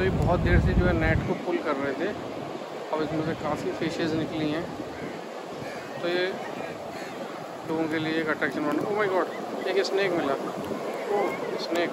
तो ये बहुत देर से जो है नेट को पुल कर रहे थे। अब इसमें से काफ़ी फिशेज़ निकली हैं। तो ये लोगों के लिए एक अट्रैक्शन बना ओ माय गॉड एक स्नैक मिला। oh, oh snack